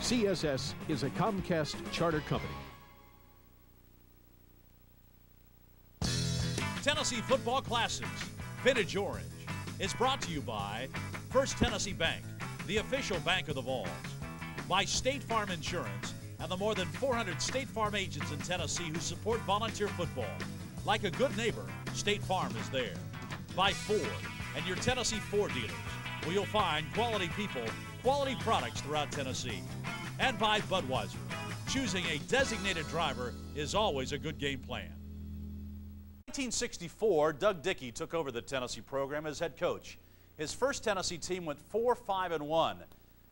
CSS is a Comcast charter company. Tennessee Football Classics, Vintage Orange, is brought to you by First Tennessee Bank, the official bank of the Vols, by State Farm Insurance, and the more than 400 State Farm agents in Tennessee who support volunteer football. Like a good neighbor, State Farm is there. By Ford and your Tennessee Ford dealers, where you'll find quality people, quality products throughout Tennessee. And by Budweiser. Choosing a designated driver is always a good game plan. 1964, Doug Dickey took over the Tennessee program as head coach. His first Tennessee team went 4 5 and 1.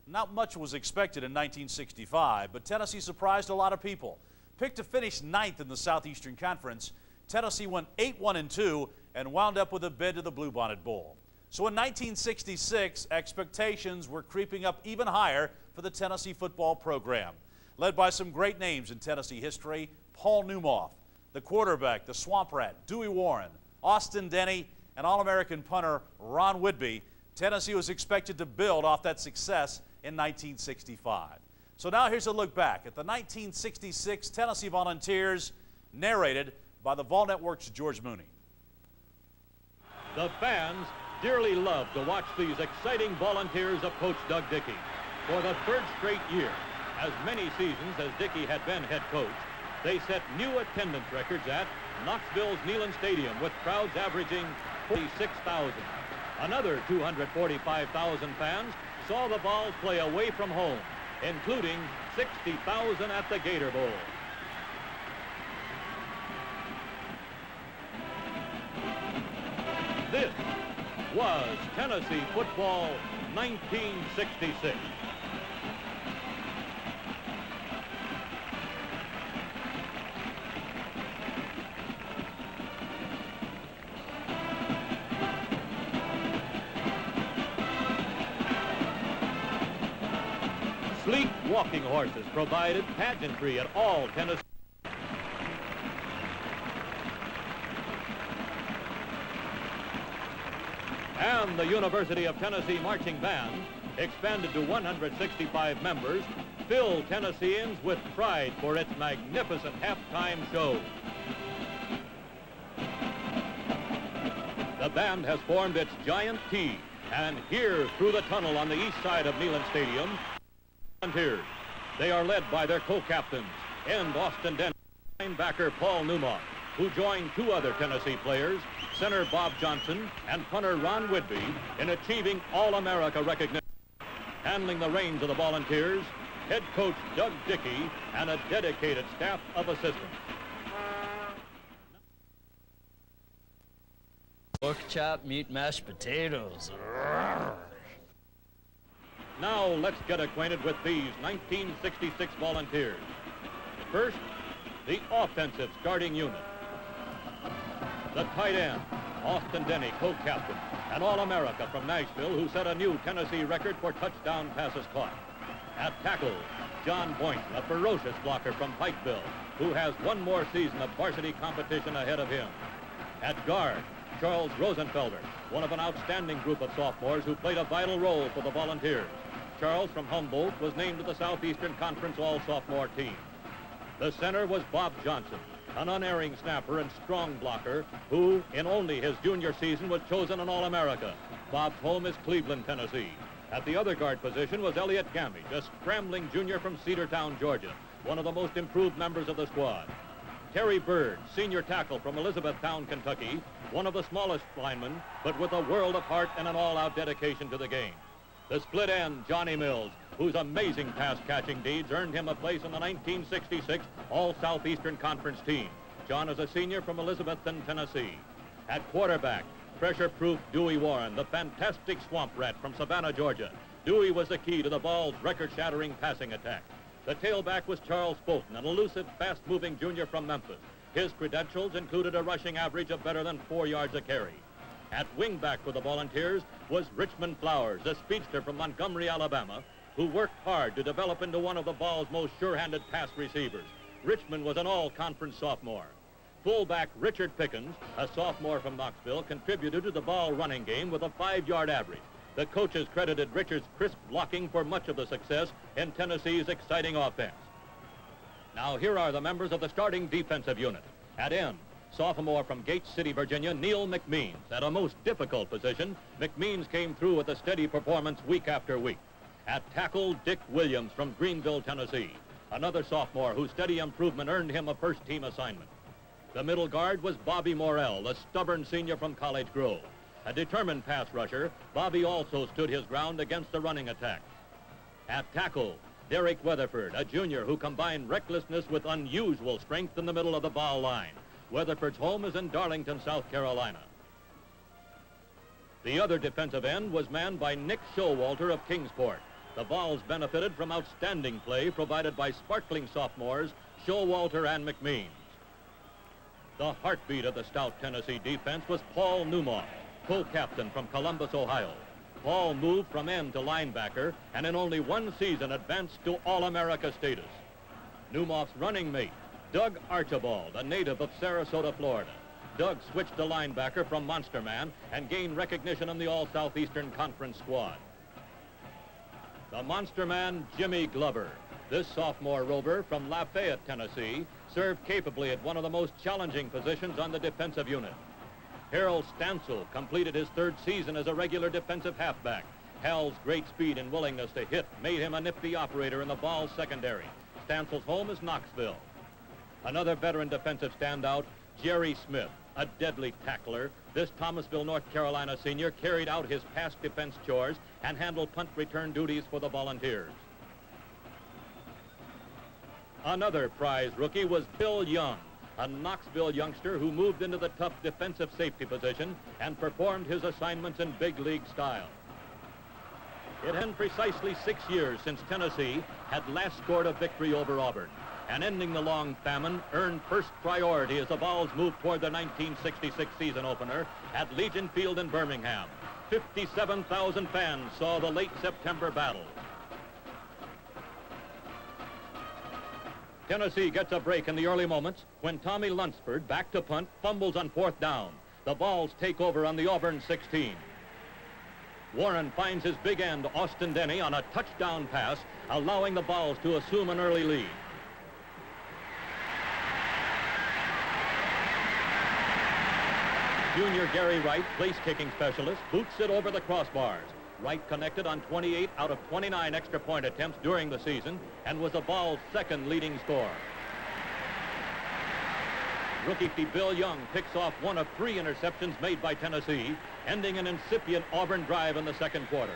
Not much was expected in 1965, but Tennessee surprised a lot of people. Picked to finish ninth in the Southeastern Conference, Tennessee went 8 1 and 2 and wound up with a bid to the Bluebonnet Bowl. So in 1966, expectations were creeping up even higher for the Tennessee football program. Led by some great names in Tennessee history, Paul Naumoff, the quarterback, the swamp rat, Dewey Warren, Austin Denney, and All-American punter Ron Widby, Tennessee was expected to build off that success in 1965. So now here's a look back at the 1966 Tennessee Volunteers, narrated by the Vol Network's George Mooney. The fans dearly love to watch these exciting volunteers of Coach Doug Dickey. For the third straight year, as many seasons as Dickey had been head coach, they set new attendance records at Knoxville's Neyland Stadium with crowds averaging 46,000. Another 245,000 fans saw the Vols play away from home, including 60,000 at the Gator Bowl. This was Tennessee football 1966. Horses provided pageantry at all Tennessee. And the University of Tennessee Marching Band, expanded to 165 members, filled Tennesseans with pride for its magnificent halftime show. The band has formed its giant T, and here through the tunnel on the east side of Neyland Stadium, volunteers. They are led by their co-captains, end Austin Denney, linebacker Paul Naumoff, who joined two other Tennessee players, center Bob Johnson and punter Ron Widby, in achieving All-America recognition. Handling the reins of the volunteers, head coach Doug Dickey and a dedicated staff of assistants. Pork chop, meat, mashed potatoes. Now let's get acquainted with these 1966 volunteers. First, the offensive starting unit. The tight end, Austin Denney, co-captain, an All-America from Nashville who set a new Tennessee record for touchdown passes caught. At tackle, John Boynton, a ferocious blocker from Pikeville, who has one more season of varsity competition ahead of him. At guard, Charles Rosenfelder, one of an outstanding group of sophomores who played a vital role for the Volunteers. Charles from Humboldt was named to the Southeastern Conference All-Sophomore team. The center was Bob Johnson, an unerring snapper and strong blocker who, in only his junior season, was chosen an All-America. Bob's home is Cleveland, Tennessee. At the other guard position was Elliot Gamage, a scrambling junior from Cedartown, Georgia, one of the most improved members of the squad. Terry Bird, senior tackle from Elizabethtown, Kentucky, one of the smallest linemen, but with a world of heart and an all-out dedication to the game. The split end, Johnny Mills, whose amazing pass-catching deeds earned him a place in the 1966 All-Southeastern Conference team. John is a senior from Elizabethton, Tennessee. At quarterback, pressure-proof Dewey Warren, the fantastic swamp rat from Savannah, Georgia. Dewey was the key to the Vol's record-shattering passing attack. The tailback was Charles Fulton, an elusive, fast-moving junior from Memphis. His credentials included a rushing average of better than four yards a carry. At wingback for the Volunteers was Richmond Flowers, a speedster from Montgomery, Alabama, who worked hard to develop into one of the Vol's most sure-handed pass receivers. Richmond was an all-conference sophomore. Fullback Richard Pickens, a sophomore from Knoxville, contributed to the Vol running game with a five-yard average. The coaches credited Richard's crisp blocking for much of the success in Tennessee's exciting offense. Now here are the members of the starting defensive unit. At end, sophomore from Gates City, Virginia, Neil McMeans. At a most difficult position, McMeans came through with a steady performance week after week. At tackle, Dick Williams from Greenville, Tennessee. Another sophomore whose steady improvement earned him a first-team assignment. The middle guard was Bobby Morrell, the stubborn senior from College Grove. A determined pass rusher, Bobby also stood his ground against the running attack. At tackle, Derek Weatherford, a junior who combined recklessness with unusual strength in the middle of the Vol line. Weatherford's home is in Darlington, South Carolina. The other defensive end was manned by Nick Showalter of Kingsport. The Vols benefited from outstanding play provided by sparkling sophomores Showalter and McMeans. The heartbeat of the stout Tennessee defense was Paul Naumoff, co-captain from Columbus, Ohio. Paul moved from end to linebacker and in only one season advanced to All-America status. Naumoff's running mate, Doug Archibald, a native of Sarasota, Florida. Doug switched to linebacker from Monster Man and gained recognition on the All-Southeastern Conference squad. The Monster Man, Jimmy Glover. This sophomore rover from Lafayette, Tennessee, served capably at one of the most challenging positions on the defensive unit. Harold Stansel completed his third season as a regular defensive halfback. Hal's great speed and willingness to hit made him a nifty operator in the Vol secondary. Stansel's home is Knoxville. Another veteran defensive standout, Jerry Smith, a deadly tackler. This Thomasville, North Carolina senior carried out his past defense chores and handled punt return duties for the Volunteers. Another prize rookie was Bill Young, a Knoxville youngster who moved into the tough defensive safety position and performed his assignments in big league style. It had been precisely six years since Tennessee had last scored a victory over Auburn and ending the long famine earned first priority as the Vols moved toward the 1966 season opener at Legion Field in Birmingham. 57,000 fans saw the late September battle. Tennessee gets a break in the early moments when Tommy Lunsford, back to punt, fumbles on fourth down. The Vols take over on the Auburn 16. Warren finds his big end, Austin Denney, on a touchdown pass, allowing the Vols to assume an early lead. Junior Gary Wright, place-kicking specialist, boots it over the crossbars. Wright connected on 28 out of 29 extra point attempts during the season and was the Vol's second leading scorer. Rookie Bill Young picks off one of three interceptions made by Tennessee, ending an incipient Auburn drive in the second quarter.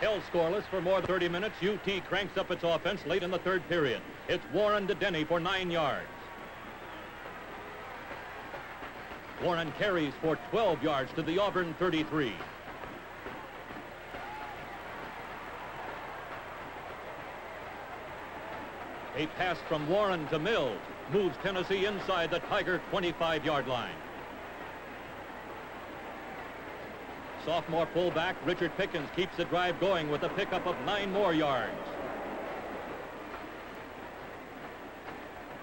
Held scoreless for more than 30 minutes, UT cranks up its offense late in the third period. It's Warren to Denney for nine yards. Warren carries for 12 yards to the Auburn 33. A pass from Warren to Mills moves Tennessee inside the Tiger 25-yard line. Sophomore fullback Richard Pickens keeps the drive going with a pickup of nine more yards.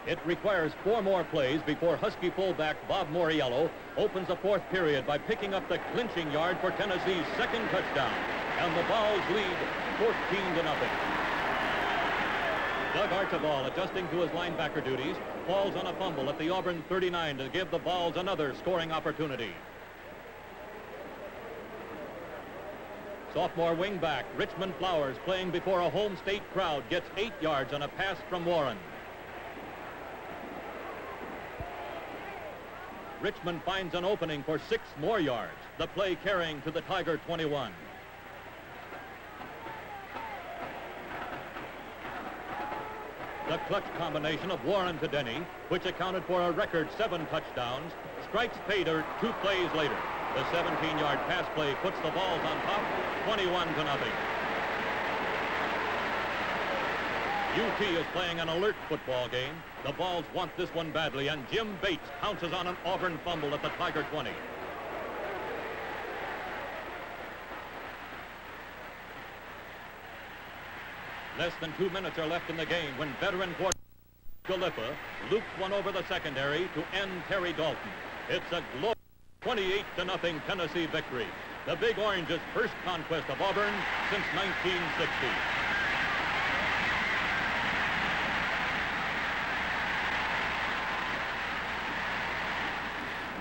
It requires four more plays before Husky fullback Bob Mauriello opens the fourth period by picking up the clinching yard for Tennessee's second touchdown. And the Vols lead 14 to nothing. Doug Archibald, adjusting to his linebacker duties, falls on a fumble at the Auburn 39 to give the Vols another scoring opportunity. Sophomore wingback Richmond Flowers playing before a home state crowd gets eight yards on a pass from Warren. Richmond finds an opening for six more yards. The play carrying to the Tiger 21. The clutch combination of Warren to Denney, which accounted for a record seven touchdowns, strikes dirt two plays later. The 17-yard pass play puts the Vols on top, 21 to nothing. UT is playing an alert football game. The Vols want this one badly, and Jim Bates pounces on an Auburn fumble at the Tiger 20. Less than two minutes are left in the game when veteran quarterback Gallipa loops one over the secondary to end Terry Dalton. It's a glorious 28 to nothing Tennessee victory. The Big Orange's first conquest of Auburn since 1960.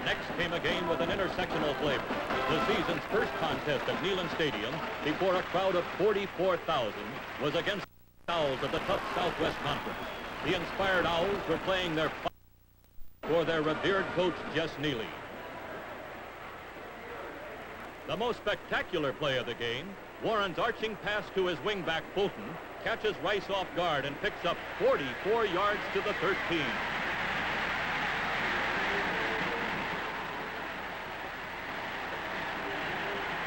Next came a game with an intersectional flavor. The season's first contest at Neyland Stadium before a crowd of 44,000 was against the Owls of the tough Southwest Conference. The inspired Owls were playing their for their revered coach, Jess Neely. The most spectacular play of the game, Warren's arching pass to his wingback Fulton catches Rice off guard and picks up 44 yards to the 13.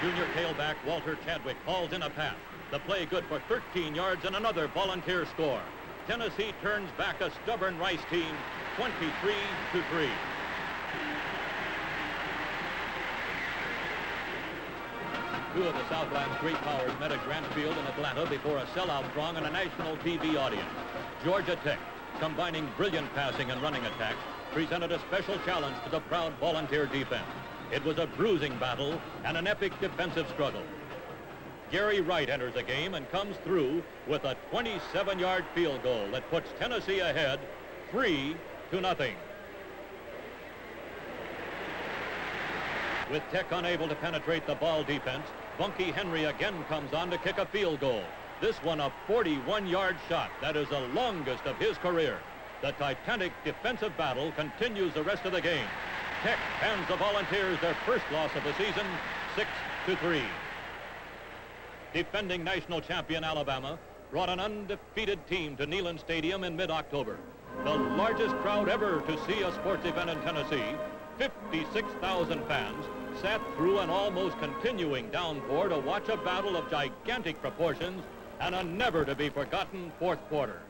Junior tailback Walter Chadwick hauls in a pass. The play good for 13 yards and another volunteer score. Tennessee turns back a stubborn Rice team 23 to 3. Two of the Southland's great powers met at Grant Field in Atlanta before a sellout throng and a national TV audience. Georgia Tech, combining brilliant passing and running attacks, presented a special challenge to the proud volunteer defense. It was a bruising battle and an epic defensive struggle. Gary Wright enters the game and comes through with a 27-yard field goal that puts Tennessee ahead 3 to nothing. With Tech unable to penetrate the Vol defense, Bunky Henry again comes on to kick a field goal. This one a 41-yard shot. That is the longest of his career. The titanic defensive battle continues the rest of the game. Tech hands the Volunteers their first loss of the season, 6 to 3. Defending national champion Alabama brought an undefeated team to Neyland Stadium in mid-October. The largest crowd ever to see a sports event in Tennessee, 56,000 fans, sat through an almost continuing downpour to watch a battle of gigantic proportions and a never-to-be-forgotten fourth quarter.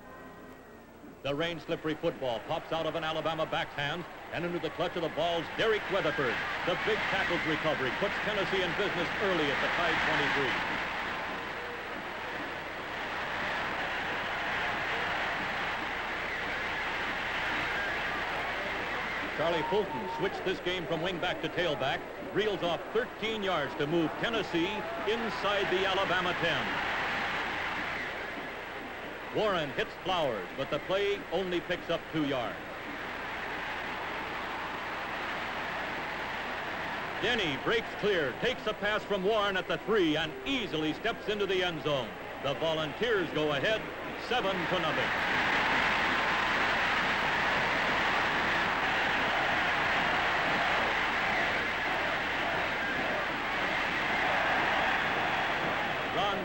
The rain-slippery football pops out of an Alabama back's hands and into the clutch of the Vol's Derek Weatherford. The big tackles recovery puts Tennessee in business early at the Tide 23. Charlie Fulton switched this game from wingback to tailback, reels off 13 yards to move Tennessee inside the Alabama 10. Warren hits Flowers, but the play only picks up two yards. Denney breaks clear, takes a pass from Warren at the three, and easily steps into the end zone. The Volunteers go ahead, seven to nothing.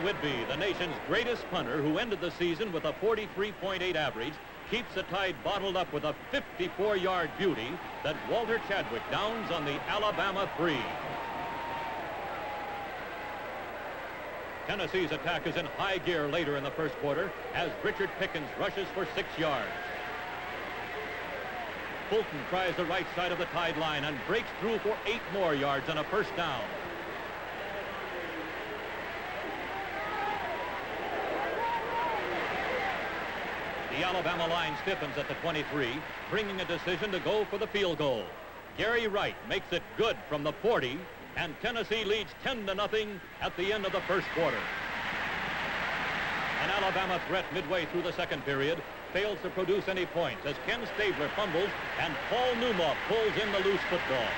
Widby, the nation's greatest punter who ended the season with a 43.8 average, keeps the Tide bottled up with a 54-yard beauty that Walter Chadwick downs on the Alabama 3. Tennessee's attack is in high gear later in the first quarter as Richard Pickens rushes for six yards. Fulton tries the right side of the Tide line and breaks through for eight more yards and a first down. The Alabama line stiffens at the 23, bringing a decision to go for the field goal. Gary Wright makes it good from the 40, and Tennessee leads 10 to nothing at the end of the first quarter. An Alabama threat midway through the second period fails to produce any points as Ken Stabler fumbles and Paul Naumoff pulls in the loose football.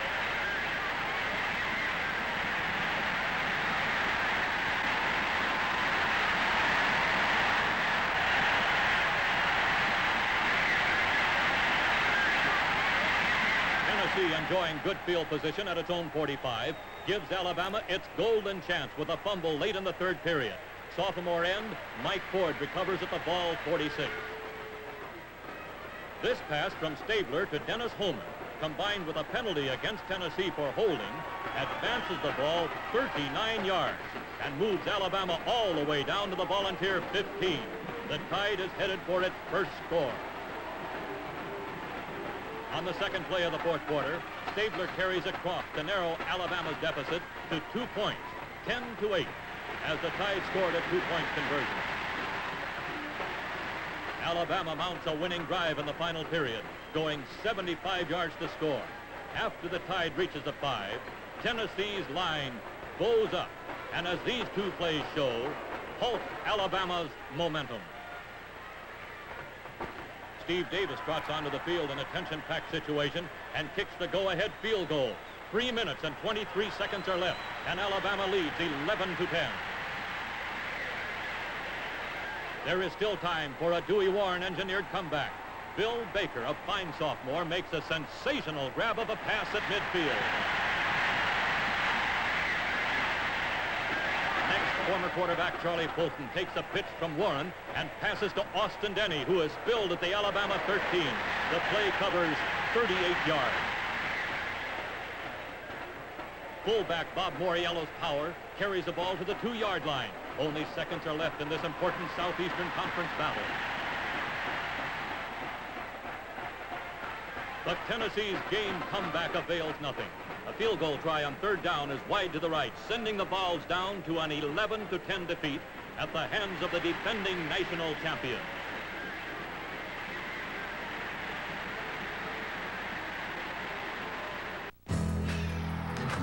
Enjoying good field position at its own 45, gives Alabama its golden chance with a fumble late in the third period. Sophomore end, Mike Ford recovers at the Vol 46. This pass from Stabler to Dennis Homan, combined with a penalty against Tennessee for holding, advances the ball 39 yards and moves Alabama all the way down to the Volunteer 15. The Tide is headed for its first score. On the second play of the fourth quarter, Stabler carries across to narrow Alabama's deficit to two points, 10 to 8, as the Tide scored a two-point conversion. Alabama mounts a winning drive in the final period, going 75 yards to score. After the tide reaches the five, Tennessee's line goes up. And as these two plays show, halt Alabama's momentum. Steve Davis trots onto the field in a tension-packed situation and kicks the go-ahead field goal. Three minutes and 23 seconds are left, and Alabama leads 11 to 10. There is still time for a Dewey Warren engineered comeback. Bill Baker, a fine sophomore, makes a sensational grab of a pass at midfield. Next, former quarterback Charlie Fulton takes a pitch from Warren and passes to Austin Denney, who is spilled at the Alabama 13. The play covers 38 yards. Fullback Bob Mauriello's power carries the ball to the two-yard line. Only seconds are left in this important Southeastern Conference battle. But Tennessee's game comeback avails nothing. A field goal try on third down is wide to the right, sending the Vols down to an 11 to 10 defeat at the hands of the defending national champion.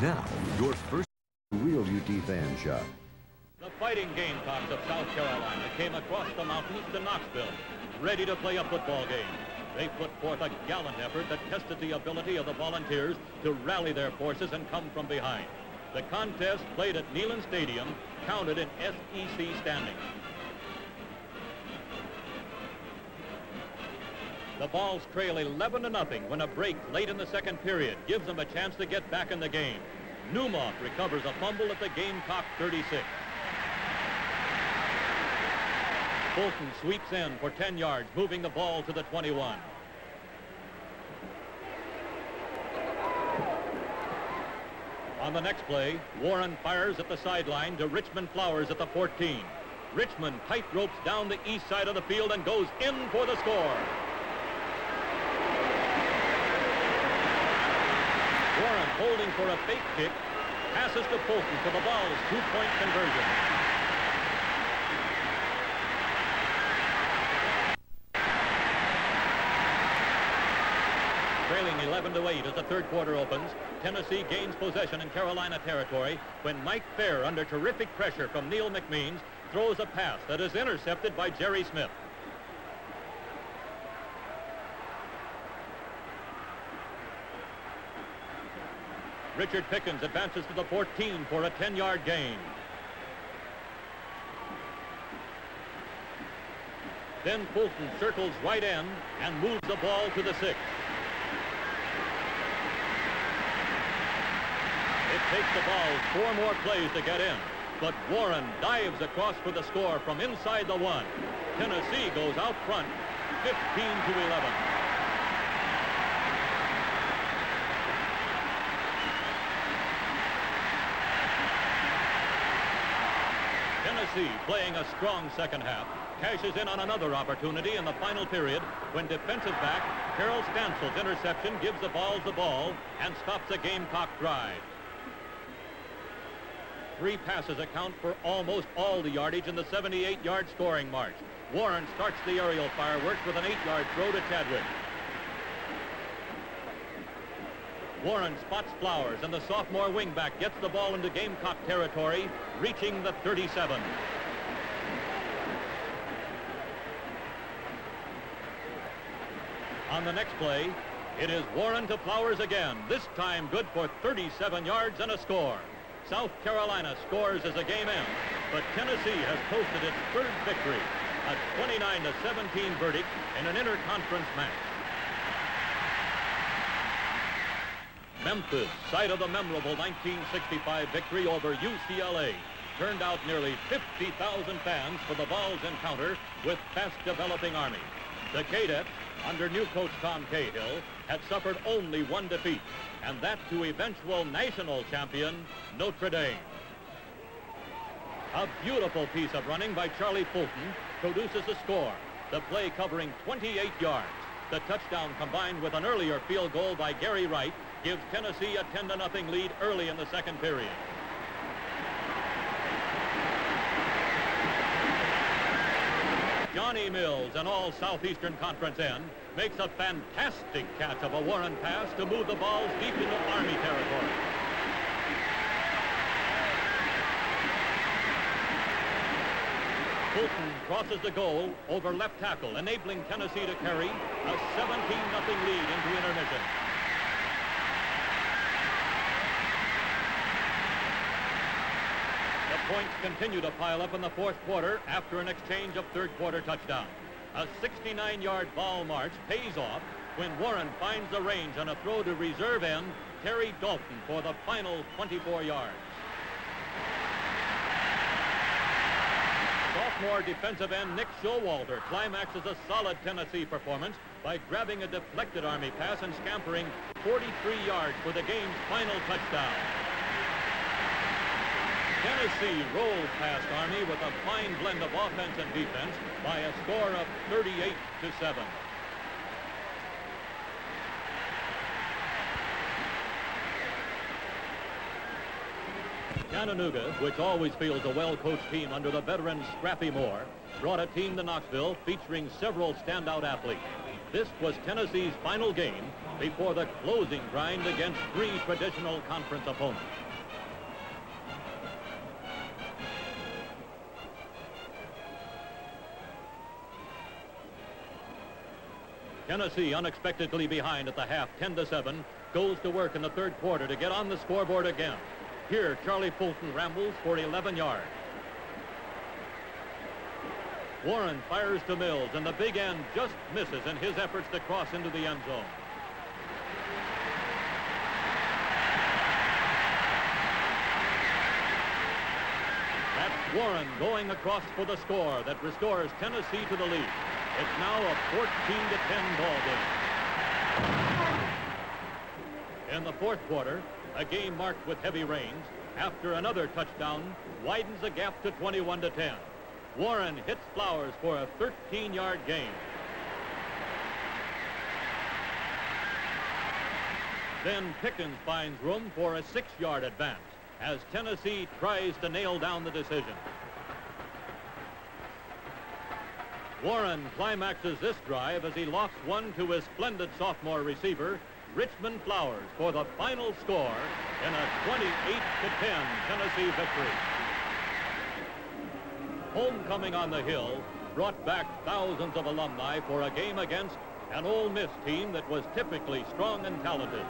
Now, your first real UT fan shot. The fighting Gamecocks of South Carolina came across the mountains to Knoxville, ready to play a football game. They put forth a gallant effort that tested the ability of the volunteers to rally their forces and come from behind. The contest played at Neyland Stadium counted in SEC standings. The Vols trail 11 to nothing when a break late in the second period gives them a chance to get back in the game. Naumoff recovers a fumble at the Gamecock 36. Fulton sweeps in for 10 yards, moving the ball to the 21. On the next play, Warren fires at the sideline to Richmond Flowers at the 14. Richmond tight ropes down the east side of the field and goes in for the score. Warren holding for a fake kick, passes to Fulton for the Vol's two-point conversion. Trailing 11 to 8 as the third quarter opens, Tennessee gains possession in Carolina territory when Mike Fair, under terrific pressure from Neil McMeans, throws a pass that is intercepted by Jerry Smith. Richard Pickens advances to the 14 for a 10-yard gain. Then Fulton circles right end and moves the ball to the 6. Takes the ball four more plays to get in, but Warren dives across for the score from inside the one. Tennessee goes out front, 15 to 11. Tennessee, playing a strong second half, cashes in on another opportunity in the final period when defensive back Carol Stansel's interception gives the Vols the ball and stops a Gamecock drive. Three passes account for almost all the yardage in the 78-yard scoring march. Warren starts the aerial fireworks with an eight-yard throw to Chadwick. Warren spots Flowers, and the sophomore wingback gets the ball into Gamecock territory, reaching the 37. On the next play, it is Warren to Flowers again, this time good for 37 yards and a score. South Carolina scores as the game ends, but Tennessee has posted its third victory, a 29-17 verdict in an interconference match. Memphis, site of the memorable 1965 victory over UCLA, turned out nearly 50,000 fans for the Vols encounter with fast-developing Army. The Cadets, under new coach Tom Cahill, had suffered only one defeat, and that to eventual national champion Notre Dame. A beautiful piece of running by Charlie Fulton produces a score, the play covering 28 yards. The touchdown combined with an earlier field goal by Gary Wright gives Tennessee a 10-0 lead early in the second period. Johnny Mills, an all Southeastern Conference end, makes a fantastic catch of a Warren pass to move the Vols deep into Army territory. Fulton crosses the goal over left tackle, enabling Tennessee to carry a 17-0 lead into intermission. Points continue to pile up in the fourth quarter after an exchange of third quarter touchdowns. A 69-yard Vol march pays off when Warren finds the range on a throw to reserve end Terry Dalton for the final 24 yards. Sophomore defensive end Nick Showalter climaxes a solid Tennessee performance by grabbing a deflected Army pass and scampering 43 yards for the game's final touchdown. Tennessee rolled past Army with a fine blend of offense and defense by a score of 38 to 7. Chattanooga, which always feels a well-coached team under the veteran Scrappy Moore, brought a team to Knoxville featuring several standout athletes. This was Tennessee's final game before the closing grind against three traditional conference opponents. Tennessee unexpectedly behind at the half 10 to 7 goes to work in the third quarter to get on the scoreboard again. Here, Charlie Fulton rambles for 11 yards. Warren fires to Mills, and the big end just misses in his efforts to cross into the end zone. That's Warren going across for the score that restores Tennessee to the lead. It's now a 14 to 10 ball game. In the fourth quarter, a game marked with heavy rains, after another touchdown, widens the gap to 21 to 10. Warren hits Flowers for a 13-yard gain. Then Pickens finds room for a six-yard advance as Tennessee tries to nail down the decision. Warren climaxes this drive as he lofts one to his splendid sophomore receiver, Richmond Flowers, for the final score in a 28-10 Tennessee victory. Homecoming on the Hill brought back thousands of alumni for a game against an Ole Miss team that was typically strong and talented.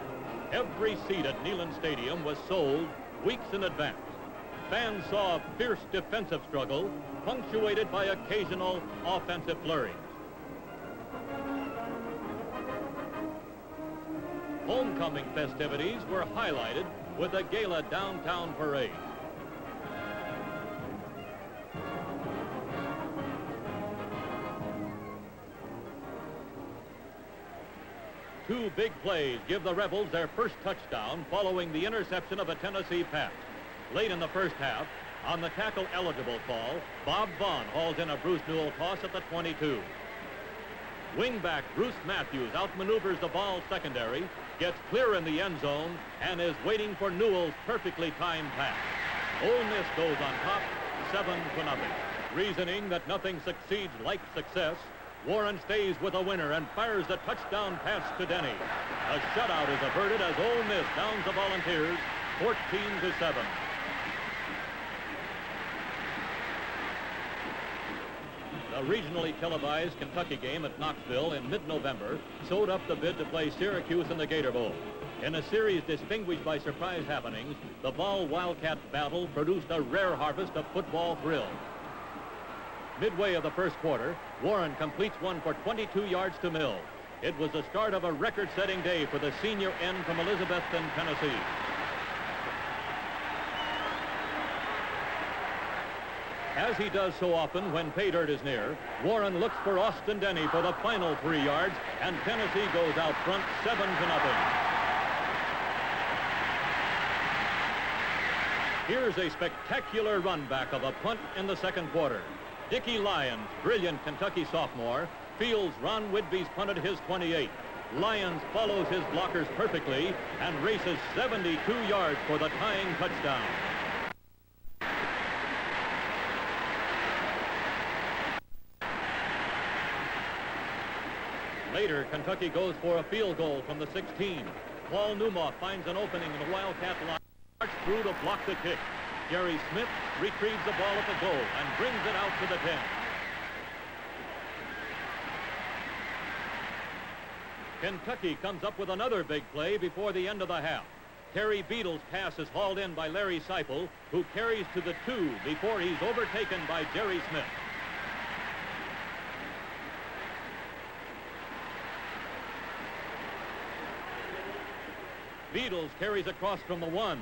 Every seat at Neyland Stadium was sold weeks in advance. Fans saw a fierce defensive struggle punctuated by occasional offensive flurries. Homecoming festivities were highlighted with a gala downtown parade. Two big plays give the Rebels their first touchdown following the interception of a Tennessee pass. Late in the first half, on the tackle eligible call, Bob Vaughn hauls in a Bruce Newell toss at the 22. Wingback Bruce Matthews outmaneuvers the Vol secondary, gets clear in the end zone, and is waiting for Newell's perfectly timed pass. Ole Miss goes on top, 7 to nothing. Reasoning that nothing succeeds like success, Warren stays with a winner and fires the touchdown pass to Denney. A shutout is averted as Ole Miss downs the Volunteers 14 to 7. The regionally televised Kentucky game at Knoxville in mid-November sewed up the bid to play Syracuse in the Gator Bowl. In a series distinguished by surprise happenings, the Vol Wildcat battle produced a rare harvest of football thrill. Midway of the first quarter, Warren completes one for 22 yards to Mill. It was the start of a record-setting day for the senior end from Elizabethton, Tennessee. As he does so often when pay dirt is near, Warren looks for Austin Denney for the final three yards, and Tennessee goes out front seven to nothing. Here's a spectacular run back of a punt in the second quarter. Dickie Lyons, brilliant Kentucky sophomore, fields Ron Widby's punt at his 28. Lyons follows his blockers perfectly and races 72 yards for the tying touchdown. Later, Kentucky goes for a field goal from the 16. Paul Naumoff finds an opening in the Wildcat line, march through to block the kick. Jerry Smith retrieves the ball at the goal and brings it out to the 10. Kentucky comes up with another big play before the end of the half. Terry Beadle's pass is hauled in by Larry Seiple, who carries to the two before he's overtaken by Jerry Smith. Beadles carries across from the one,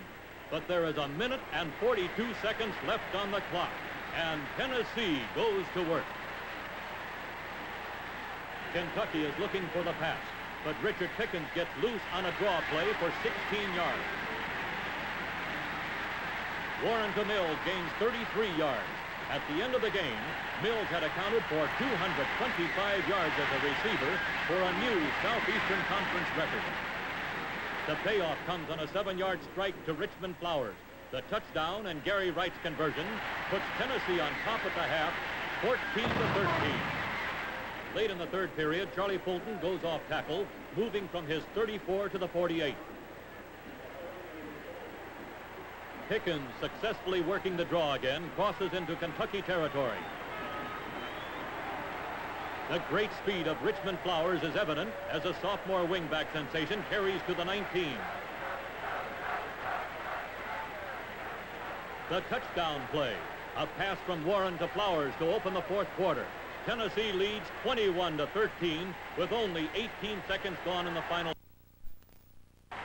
but there is a minute and 42 seconds left on the clock, and Tennessee goes to work. Kentucky is looking for the pass but Richard Pickens gets loose on a draw play for 16 yards. Warren to Mills gains 33 yards. At the end of the game, Mills had accounted for 225 yards as a receiver for a new Southeastern Conference record. The payoff comes on a seven-yard strike to Richmond Flowers. The touchdown and Gary Wright's conversion puts Tennessee on top at the half, 14 to 13. Late in the third period, Charlie Fulton goes off tackle, moving from his 34 to the 48. Pickens successfully working the draw again, crosses into Kentucky territory. The great speed of Richmond Flowers is evident as a sophomore wingback sensation carries to the 19. The touchdown play, a pass from Warren to Flowers to open the fourth quarter. Tennessee leads 21 to 13 with only 18 seconds gone in the final. The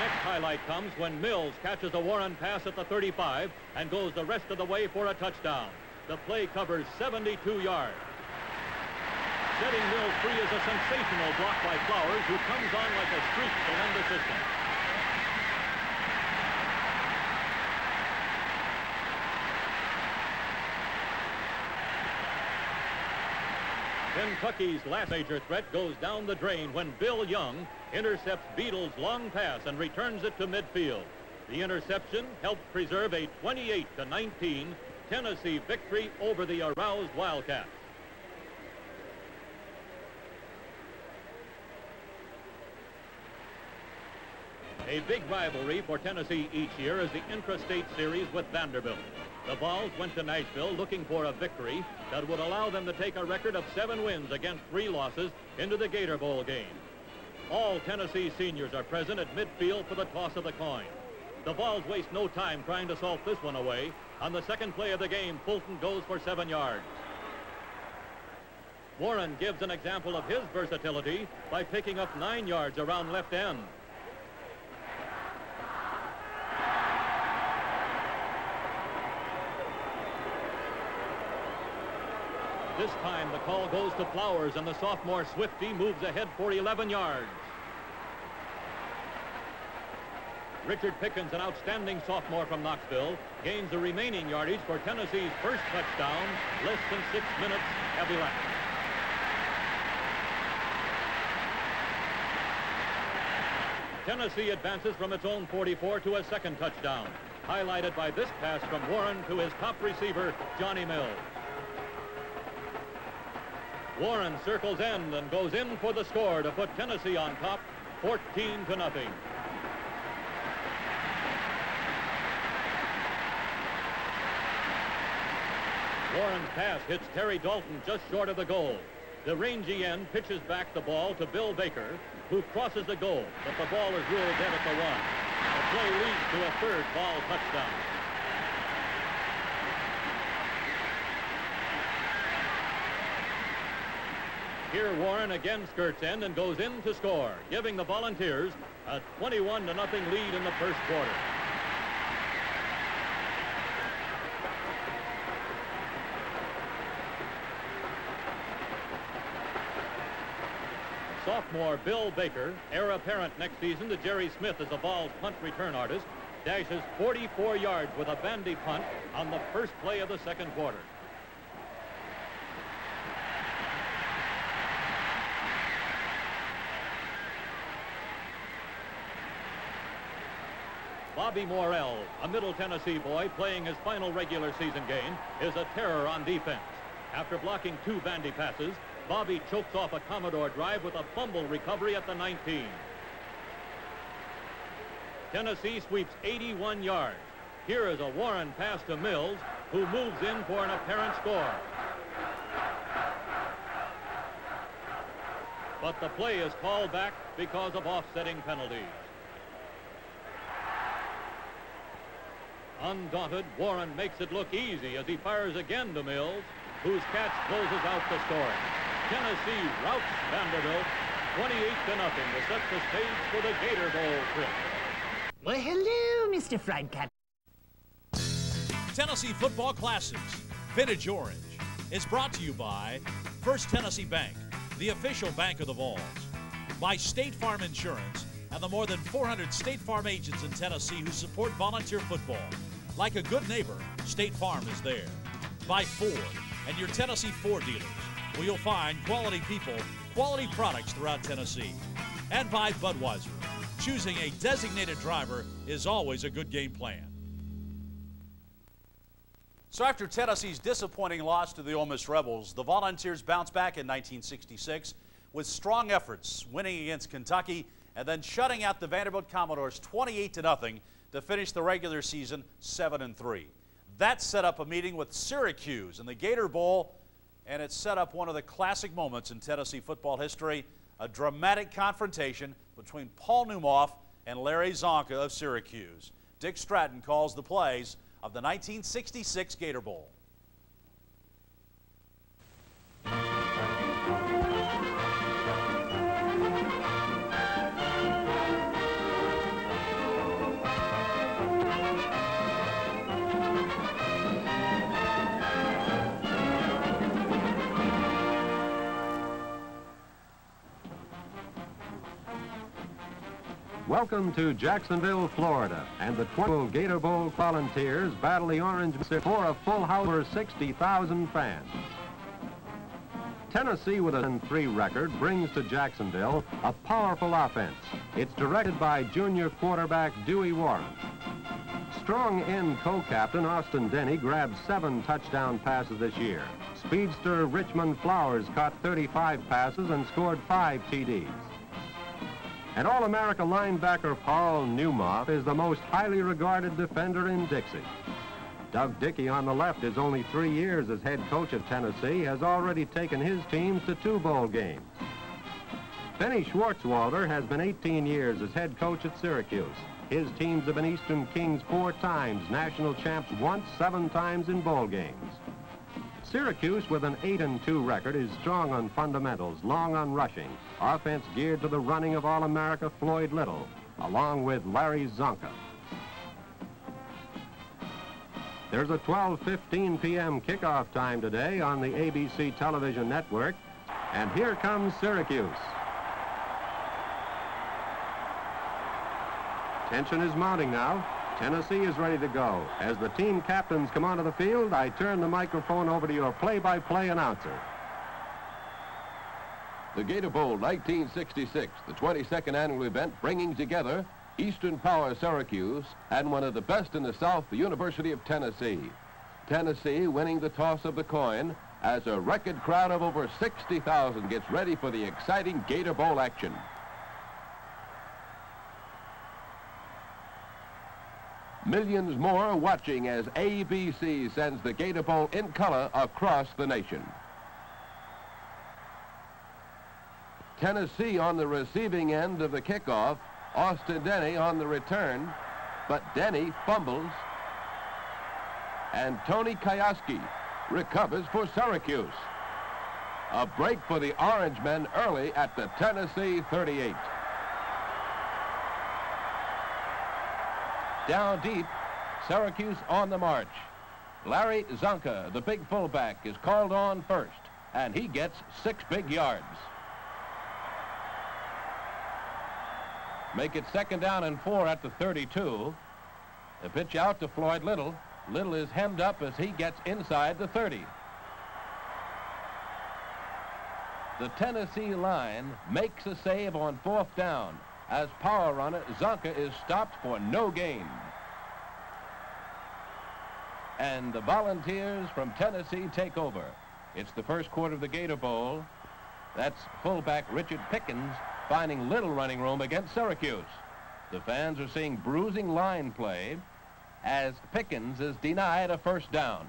next highlight comes when Mills catches a Warren pass at the 35 and goes the rest of the way for a touchdown. The play covers 72 yards. Setting Mills free is a sensational block by Flowers, who comes on like a streak to end assistance. Kentucky's last major threat goes down the drain when Bill Young intercepts Beadle's long pass and returns it to midfield. The interception helped preserve a 28-19 Tennessee victory over the aroused Wildcats. A big rivalry for Tennessee each year is the intrastate series with Vanderbilt. The Vols went to Nashville looking for a victory that would allow them to take a record of seven wins against three losses into the Gator Bowl game. All Tennessee seniors are present at midfield for the toss of the coin. The Vols waste no time trying to salt this one away. On the second play of the game, Fulton goes for seven yards. Warren gives an example of his versatility by picking up nine yards around left end. This time the call goes to Flowers and the sophomore Swifty moves ahead for 11 yards. Richard Pickens, an outstanding sophomore from Knoxville, gains the remaining yardage for Tennessee's first touchdown. Less than six minutes have elapsed. Tennessee advances from its own 44 to a second touchdown, highlighted by this pass from Warren to his top receiver, Johnny Mills. Warren circles end and goes in for the score to put Tennessee on top 14 to nothing. Warren's pass hits Terry Dalton just short of the goal. The rangy end pitches back the ball to Bill Baker, who crosses the goal, but the ball is ruled dead at the one. The play leads to a third Vol touchdown. Here Warren again skirts in and goes in to score, giving the Volunteers a 21 to nothing lead in the first quarter. Sophomore Bill Baker, heir apparent next season to Jerry Smith as a Vols punt return artist, dashes 44 yards with a Vandy punt on the first play of the second quarter. Bobby Morrell, a Middle Tennessee boy playing his final regular season game, is a terror on defense. After blocking two Vandy passes, Bobby chokes off a Commodore drive with a fumble recovery at the 19. Tennessee sweeps 81 yards. Here is a Warren pass to Mills, who moves in for an apparent score. But the play is called back because of offsetting penalties. Undaunted, Warren makes it look easy as he fires again to Mills, whose catch closes out the scoring. Tennessee routs Vanderbilt 28 to nothing to set the stage for the Gator Bowl trip. Well, hello, Mr. Fried Cat. Tennessee Football Classics, Vintage Orange, is brought to you by First Tennessee Bank, the official bank of the Vols, by State Farm Insurance, and the more than 400 State Farm agents in Tennessee who support volunteer football. Like a good neighbor, State Farm is there. By Ford and your Tennessee Ford dealers, where you'll find quality people, quality products throughout Tennessee. And by Budweiser. Choosing a designated driver is always a good game plan. So after Tennessee's disappointing loss to the Ole Miss Rebels, the Volunteers bounced back in 1966 with strong efforts, winning against Kentucky and then shutting out the Vanderbilt Commodores 28 to nothing to finish the regular season 7 and 3. That set up a meeting with Syracuse in the Gator Bowl, and it set up one of the classic moments in Tennessee football history, a dramatic confrontation between Paul Naumoff and Larry Csonka of Syracuse. Dick Stratton calls the plays of the 1966 Gator Bowl. Welcome to Jacksonville, Florida, and the 12 Gator Bowl Volunteers battle the Orange for a full house for 60,000 fans. Tennessee with a 3 record brings to Jacksonville a powerful offense. It's directed by junior quarterback Dewey Warren. Strong end co-captain Austin Denney grabbed seven touchdown passes this year. Speedster Richmond Flowers caught 35 passes and scored five TDs. And All-America linebacker Paul Naumoff is the most highly regarded defender in Dixie. Doug Dickey on the left is only three years as head coach of Tennessee, has already taken his teams to two bowl games. Benny Schwartzwalder has been 18 years as head coach at Syracuse. His teams have been Eastern Kings four times, national champs once, seven times in bowl games. Syracuse, with an 8 and 2 record, is strong on fundamentals, long on rushing. Offense geared to the running of All-America Floyd Little, along with Larry Csonka. There's a 12.15 p.m. kickoff time today on the ABC television network, and here comes Syracuse. Tension is mounting now. Tennessee is ready to go. As the team captains come onto the field, I turn the microphone over to your play-by-play -play announcer. The Gator Bowl 1966, the 22nd annual event bringing together Eastern Power Syracuse and one of the best in the South, the University of Tennessee. Tennessee winning the toss of the coin as a record crowd of over 60,000 gets ready for the exciting Gator Bowl action. Millions more watching as ABC sends the Gator Bowl in color across the nation. Tennessee on the receiving end of the kickoff, Austin Denney on the return, but Denney fumbles, and Tony Kyasky recovers for Syracuse. A break for the Orange men early at the Tennessee 38. Down deep, Syracuse on the march. Larry Csonka, the big fullback, is called on first, and he gets six big yards. Make it second down and four at the 32. The pitch out to Floyd Little. Little is hemmed up as he gets inside the 30. The Tennessee line makes a save on fourth down as power runner Csonka is stopped for no gain. And the Volunteers from Tennessee take over. It's the first quarter of the Gator Bowl. That's fullback Richard Pickens finding little running room against Syracuse. The fans are seeing bruising line play as Pickens is denied a first down.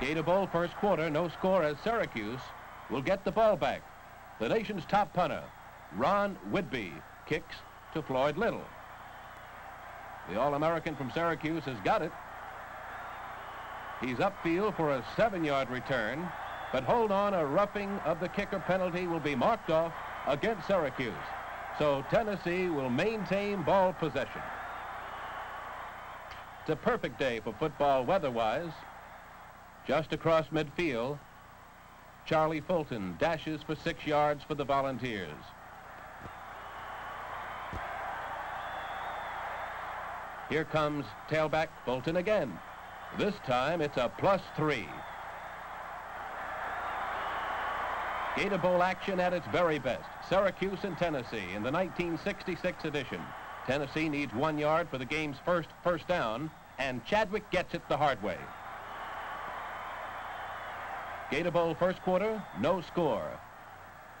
Gator Bowl first quarter, no score as Syracuse will get the ball back. The nation's top punter, Ron Widby, kicks to Floyd Little. The All-American from Syracuse has got it. He's upfield for a seven-yard return, but hold on, a roughing of the kicker penalty will be marked off against Syracuse. So Tennessee will maintain ball possession. It's a perfect day for football weather-wise. Just across midfield, Charlie Fulton dashes for six yards for the Volunteers. Here comes tailback Fulton again. This time it's a plus three. Gator Bowl action at its very best. Syracuse and Tennessee in the 1966 edition. Tennessee needs one yard for the game's first first down, and Chadwick gets it the hard way. Gator Bowl first quarter, no score.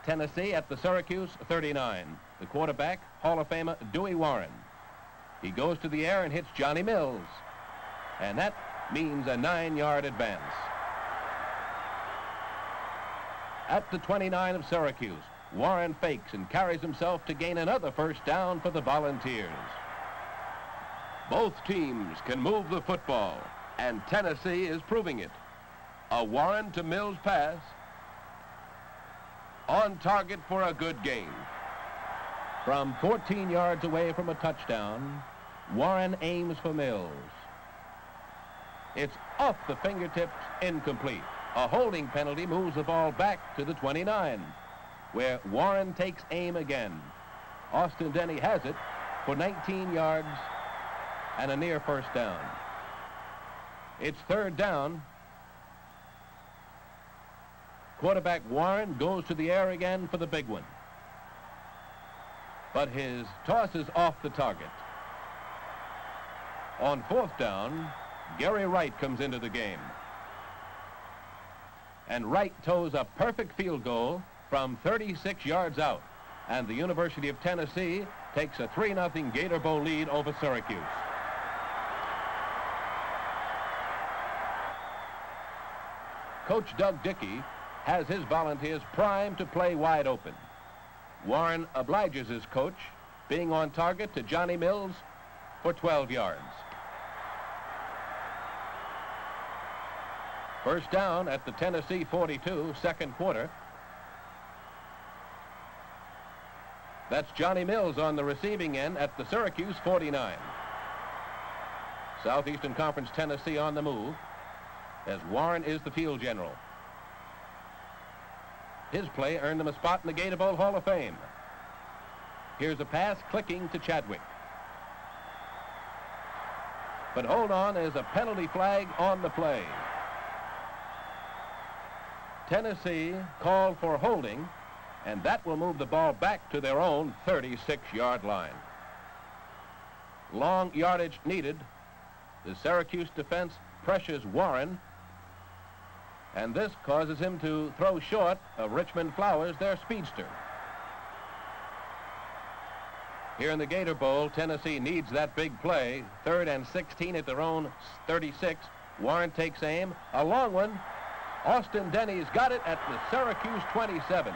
Tennessee at the Syracuse 39. The quarterback, Hall of Famer Dewey Warren. He goes to the air and hits Johnny Mills. And that means a nine-yard advance. At the 29 of Syracuse, Warren fakes and carries himself to gain another first down for the Volunteers. Both teams can move the football, and Tennessee is proving it. A Warren to Mills pass. On target for a good gain. From 14 yards away from a touchdown, Warren aims for Mills. It's off the fingertips, incomplete. A holding penalty moves the ball back to the 29, where Warren takes aim again. Austin Denney has it for 19 yards and a near first down. It's third down. Quarterback Warren goes to the air again for the big one. But his toss is off the target. On fourth down, Gary Wright comes into the game. And Wright toes a perfect field goal from 36 yards out. And the University of Tennessee takes a 3-0 Gator Bowl lead over Syracuse. Coach Doug Dickey has his volunteers primed to play wide open. Warren obliges his coach, being on target to Johnny Mills for 12 yards. First down at the Tennessee 42, second quarter. That's Johnny Mills on the receiving end at the Syracuse 49. Southeastern Conference Tennessee on the move as Warren is the field general. His play earned him a spot in the Gator Bowl Hall of Fame. Here's a pass clicking to Chadwick. But hold on, there's a penalty flag on the play. Tennessee called for holding, and that will move the ball back to their own 36-yard line. Long yardage needed. The Syracuse defense pressures Warren, and this causes him to throw short of Richmond Flowers, their speedster. Here in the Gator Bowl, Tennessee needs that big play. Third and 16 at their own 36. Warren takes aim. A long one. Austin Denney's got it at the Syracuse 27.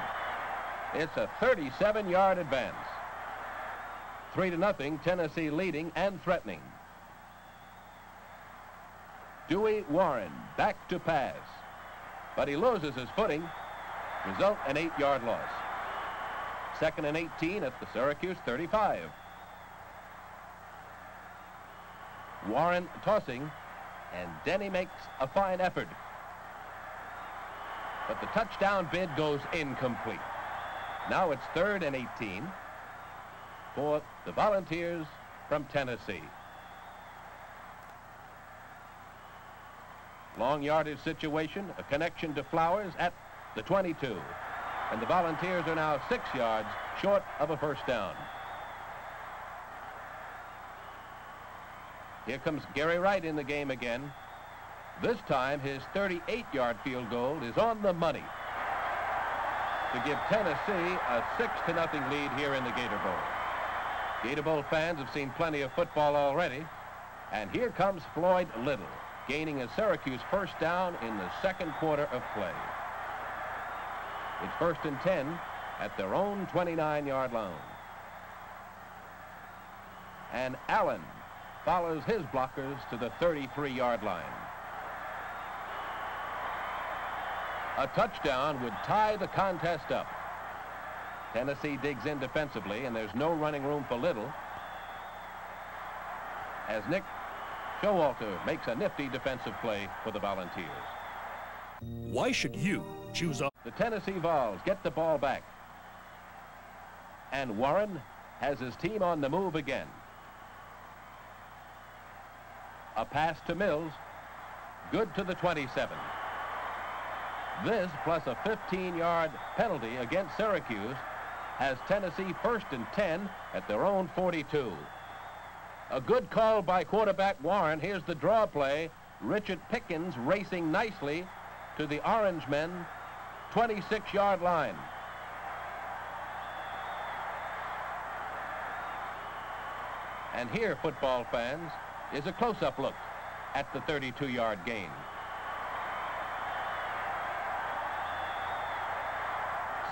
It's a 37-yard advance. Three to nothing, Tennessee leading and threatening. Dewey Warren back to pass. But he loses his footing. Result, an eight-yard loss. Second and 18 at the Syracuse 35. Warren tossing, and Denney makes a fine effort. But the touchdown bid goes incomplete. Now it's third and 18 for the Volunteers from Tennessee. Long yardage situation, a connection to Flowers at the 22. And the Volunteers are now six yards short of a first down. Here comes Gary Wright in the game again. This time, his 38-yard field goal is on the money to give Tennessee a 6 to nothing lead here in the Gator Bowl. Gator Bowl fans have seen plenty of football already. And here comes Floyd Little, gaining a Syracuse first down in the second quarter of play. It's first and 10 at their own 29-yard line. And Allen follows his blockers to the 33-yard line. A touchdown would tie the contest up. Tennessee digs in defensively, and there's no running room for Little. As Nick Showalter makes a nifty defensive play for the Volunteers. Why should you choose up? The Tennessee Vols get the ball back. And Warren has his team on the move again. A pass to Mills. Good to the 27. This, plus a 15-yard penalty against Syracuse, has Tennessee first and 10 at their own 42. A good call by quarterback Warren. Here's the draw play. Richard Pickens racing nicely to the Orange men 26-yard line. And here, football fans, is a close-up look at the 32-yard gain.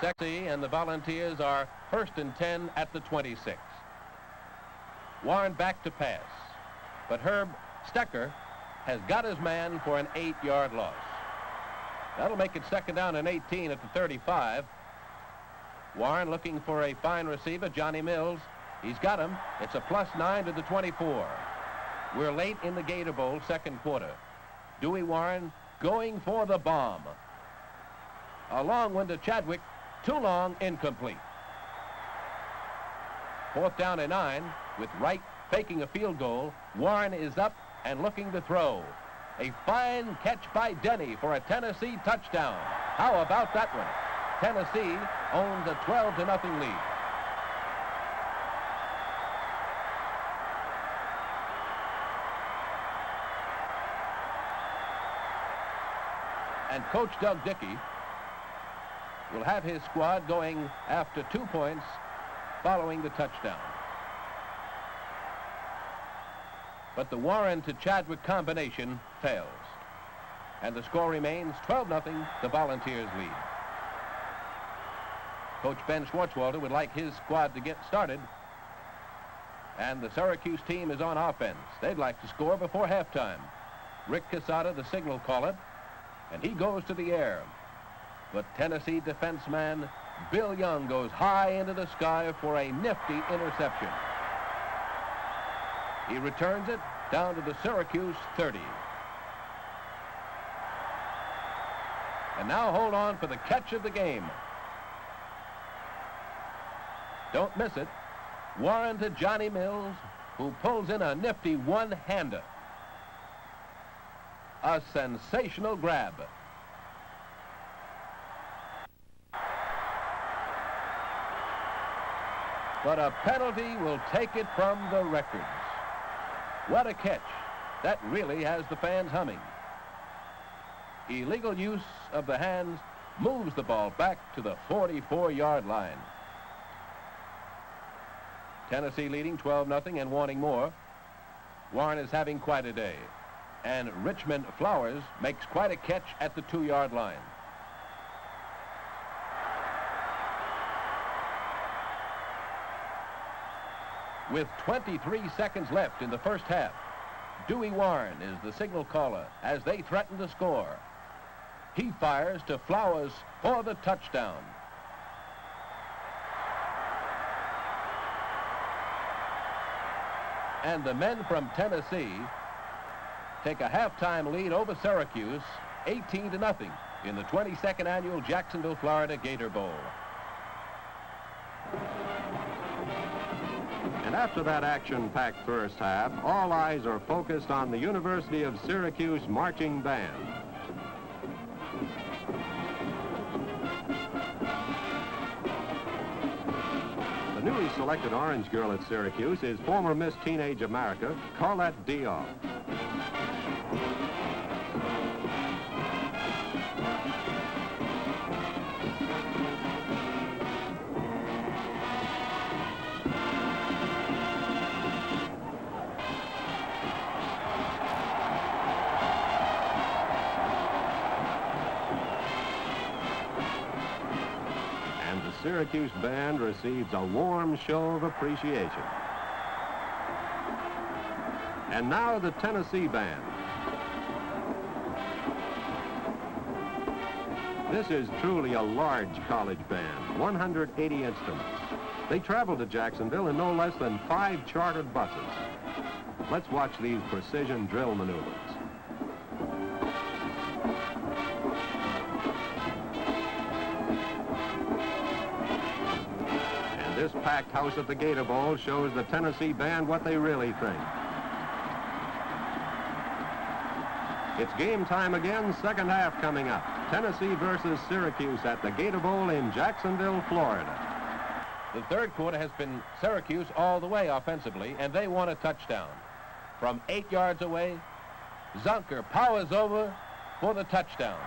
Sexy and the Volunteers are first and 10 at the 26. Warren back to pass. But Herb Stecker has got his man for an eight-yard loss. That'll make it second down and 18 at the 35. Warren looking for a fine receiver, Johnny Mills. He's got him. It's a plus nine to the 24. We're late in the Gator Bowl second quarter. Dewey Warren going for the bomb. A long one to Chadwick. Too long, incomplete. Fourth down and nine with Wright faking a field goal. Warren is up and looking to throw. A fine catch by Denney for a Tennessee touchdown. How about that one? Tennessee owns a 12 to nothing lead. And Coach Doug Dickey will have his squad going after two points following the touchdown. But the Warren to Chadwick combination fails. And the score remains 12-0, the Volunteers lead. Coach Ben Schwartzwalder would like his squad to get started. And the Syracuse team is on offense. They'd like to score before halftime. Rick Cassata, the signal caller, and he goes to the air. But Tennessee defenseman Bill Young goes high into the sky for a nifty interception. He returns it down to the Syracuse 30. And now hold on for the catch of the game. Don't miss it. Warren to Johnny Mills, who pulls in a nifty one-hander. A sensational grab. But a penalty will take it from the records. What a catch. That really has the fans humming. Illegal use of the hands moves the ball back to the 44-yard line. Tennessee leading 12-0 and wanting more. Warren is having quite a day. And Richmond Flowers makes quite a catch at the two-yard line. With 23 seconds left in the first half, Dewey Warren is the signal caller as they threaten to score. He fires to Flowers for the touchdown. And the men from Tennessee take a halftime lead over Syracuse, 18 to nothing, in the 22nd annual Jacksonville, Florida Gator Bowl. And after that action-packed first half, all eyes are focused on the University of Syracuse marching band. The newly selected orange girl at Syracuse is former Miss Teenage America, Carlette Diop. Syracuse band receives a warm show of appreciation. And now the Tennessee band. This is truly a large college band, 180 instruments. They travel to Jacksonville in no less than five chartered buses. Let's watch these precision drill maneuvers. Packed house at the Gator Bowl shows the Tennessee band what they really think. It's game time again, second half coming up. Tennessee versus Syracuse at the Gator Bowl in Jacksonville, Florida. The third quarter has been Syracuse all the way offensively, and they want a touchdown. From eight yards away, Csonka powers over for the touchdown.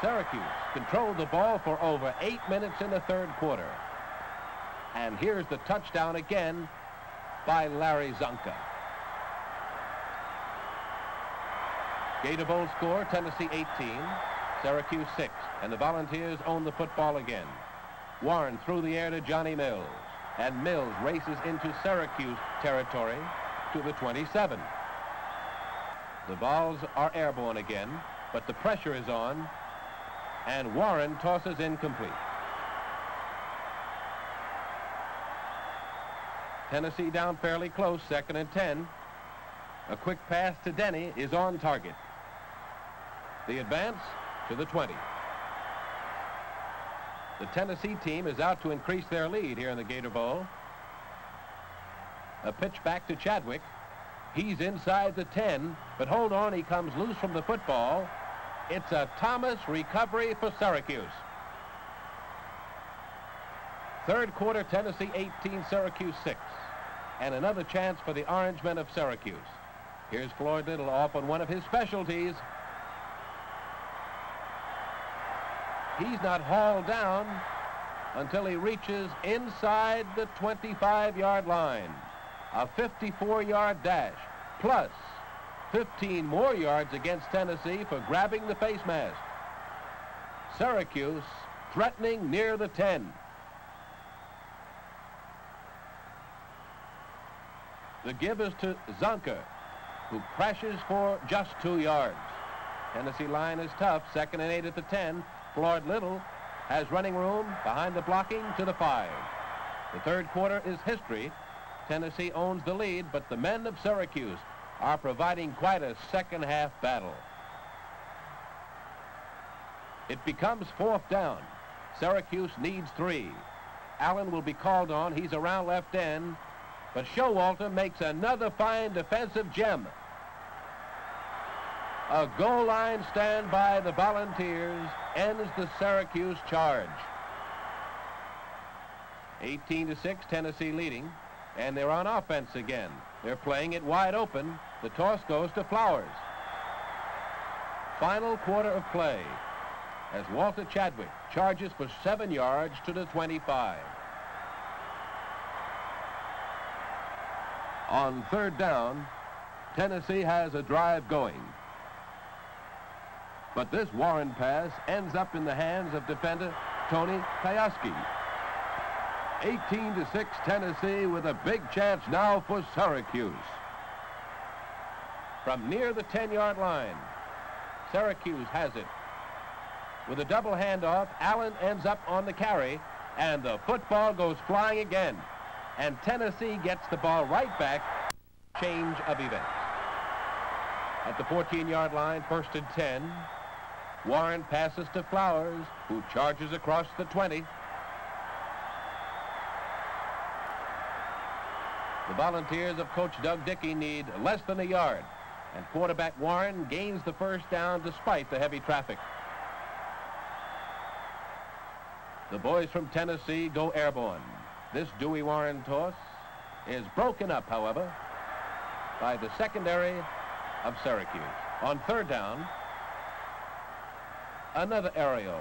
Syracuse controlled the ball for over eight minutes in the third quarter. And here's the touchdown again by Larry Csonka. Gator score, Tennessee 18, Syracuse 6, and the Volunteers own the football again. Warren through the air to Johnny Mills, and Mills races into Syracuse territory to the 27. The balls are airborne again, but the pressure is on, and Warren tosses incomplete. Tennessee down fairly close, second and 10. A quick pass to Denney is on target. The advance to the 20. The Tennessee team is out to increase their lead here in the Gator Bowl. A pitch back to Chadwick. He's inside the 10, but hold on, he comes loose from the football. It's a Thomas recovery for Syracuse. Third quarter, Tennessee 18, Syracuse 6. And another chance for the Orange men of Syracuse. Here's Floyd Little off on one of his specialties. He's not hauled down until he reaches inside the 25-yard line. A 54-yard dash, plus 15 more yards against Tennessee for grabbing the face mask. Syracuse threatening near the 10. The give is to Csonka, who crashes for just two yards. Tennessee line is tough, second and eight at the 10. Floyd Little has running room behind the blocking to the five. The third quarter is history. Tennessee owns the lead, but the men of Syracuse are providing quite a second half battle. It becomes fourth down. Syracuse needs three. Allen will be called on. He's around left end. But Showalter makes another fine defensive gem. A goal line stand by the Volunteers ends the Syracuse charge. 18 to 6, Tennessee leading, and they're on offense again. They're playing it wide open. The toss goes to Flowers. Final quarter of play as Walter Chadwick charges for seven yards to the 25. On third down, Tennessee has a drive going. But this Warren pass ends up in the hands of defender Tony Kyasky. 18 to 6 Tennessee with a big chance now for Syracuse. From near the 10-yard line, Syracuse has it. With a double handoff, Allen ends up on the carry, and the football goes flying again. And Tennessee gets the ball right back. Change of events. At the 14-yard line, first and 10, Warren passes to Flowers, who charges across the 20. The Volunteers of Coach Doug Dickey need less than a yard, and quarterback Warren gains the first down despite the heavy traffic. The boys from Tennessee go airborne. This Dewey Warren toss is broken up, however, by the secondary of Syracuse. On third down, another aerial,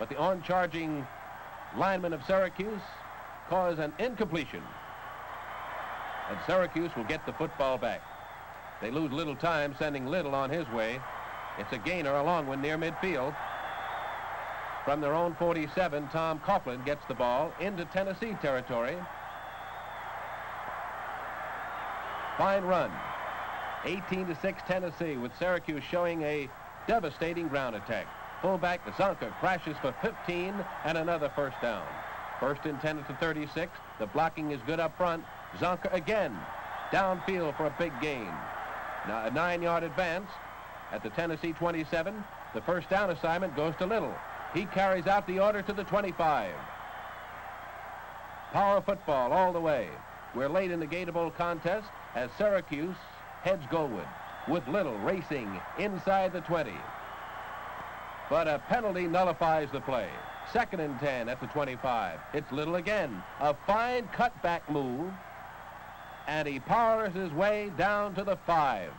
but the on-charging linemen of Syracuse cause an incompletion. And Syracuse will get the football back. They lose little time sending Little on his way. It's a gainer a long one near midfield. From their own 47, Tom Coughlin gets the ball into Tennessee territory. Fine run. 18 to 6 Tennessee with Syracuse showing a devastating ground attack. Fullback Csonka crashes for 15 and another first down. First and 10 to 36. The blocking is good up front. Csonka again downfield for a big gain. Now a nine-yard advance at the Tennessee 27. The first down assignment goes to Little. He carries out the order to the 25. Power football all the way. We're late in the Gator Bowl contest as Syracuse heads goalward with Little racing inside the 20. But a penalty nullifies the play. Second and 10 at the 25. It's Little again. A fine cutback move. And he powers his way down to the 5.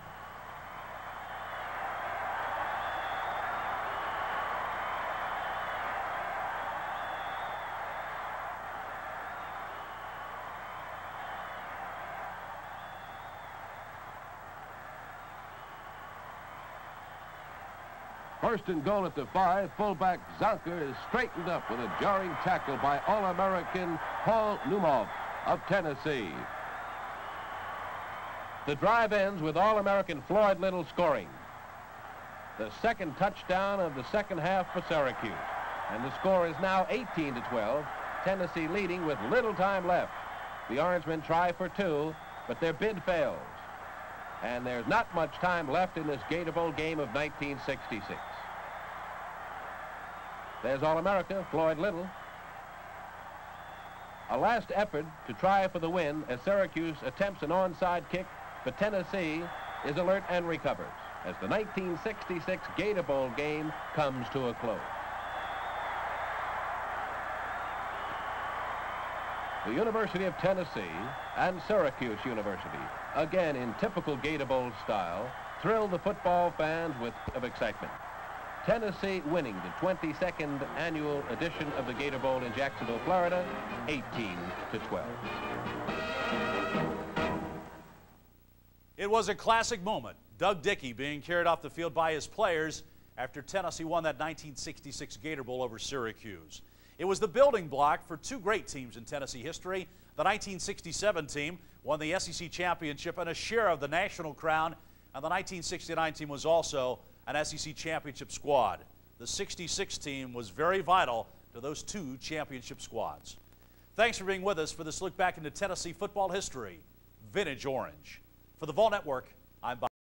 First and goal at the five. Fullback Csonka is straightened up with a jarring tackle by All-American Paul Naumoff of Tennessee. The drive ends with All-American Floyd Little scoring. The second touchdown of the second half for Syracuse. And the score is now 18 to 12. Tennessee leading with little time left. The Orangemen try for two, but their bid fails. And there's not much time left in this Bowl game of 1966. There's All-America, Floyd Little. A last effort to try for the win as Syracuse attempts an onside kick, but Tennessee is alert and recovers as the 1966 Gator Bowl game comes to a close. The University of Tennessee and Syracuse University, again in typical Gator Bowl style, thrill the football fans with of excitement. Tennessee winning the 22nd annual edition of the Gator Bowl in Jacksonville, Florida, 18 to 12. It was a classic moment. Doug Dickey being carried off the field by his players after Tennessee won that 1966 Gator Bowl over Syracuse. It was the building block for two great teams in Tennessee history. The 1967 team won the SEC championship and a share of the national crown, and the 1969 team was also an SEC championship squad. The 66 team was very vital to those two championship squads. Thanks for being with us for this look back into Tennessee football history. Vintage Orange. For the Vol Network,